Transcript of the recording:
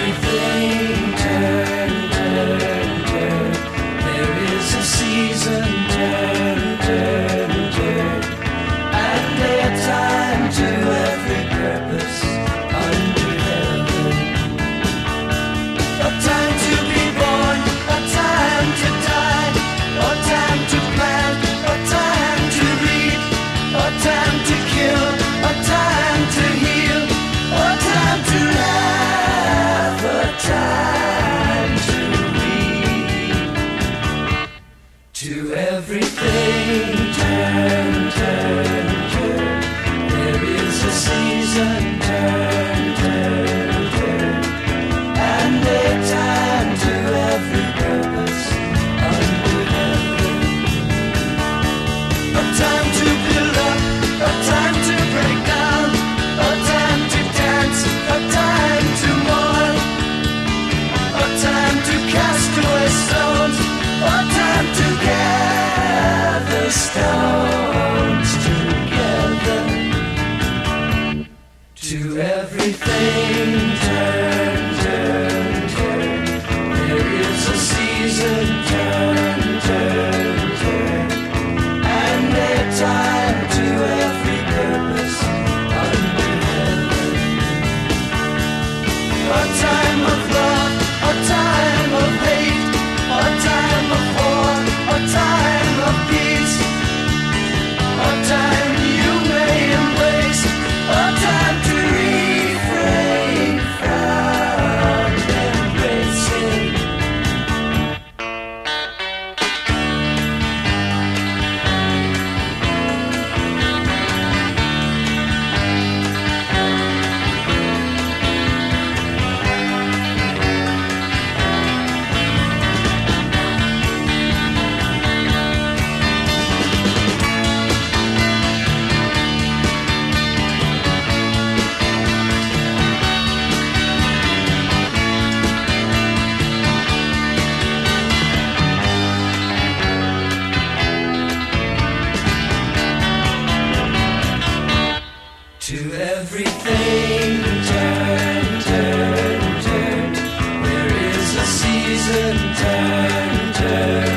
everything. There is a season time to every purpose under heaven. A time to be born, a time to die, a time to a time to a time to kill, a time to heal, a time to. everything. Turn, turn. to everything. Turn, turn, turn. There is a season. Turn. everything turn, turn, turn. There is a season, turn, turn.